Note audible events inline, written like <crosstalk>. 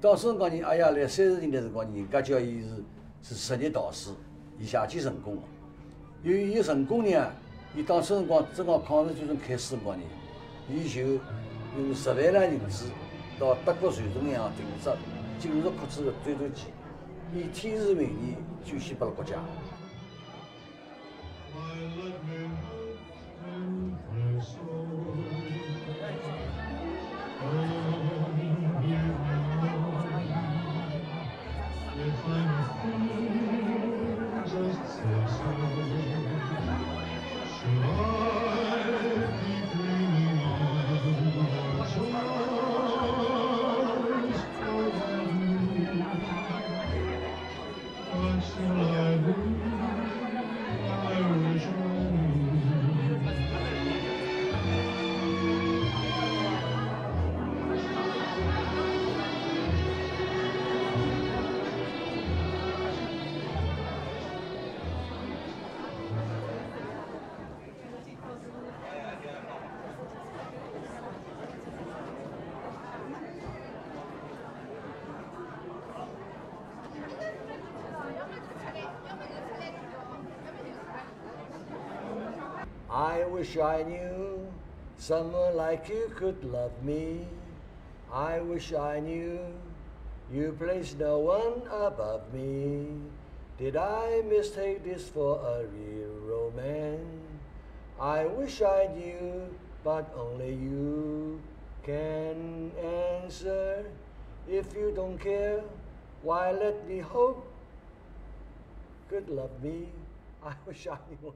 当时辰光呢，阿爷来三十年代辰光，人家叫伊是是实业导师，伊下棋成功了。由于伊成功呢，伊当时辰光正好抗日战争开始辰光呢，伊就用十万两银子到德国传统银行定制金属刻字的战斗机，以天时名义捐献拨了国家。I wish I knew someone like you could love me. I wish I knew you place no one above me. Did I mistake this for a real romance? I wish I knew, but only you can answer. If you don't care, why let me hope? Could love me. <laughs> I wish I knew.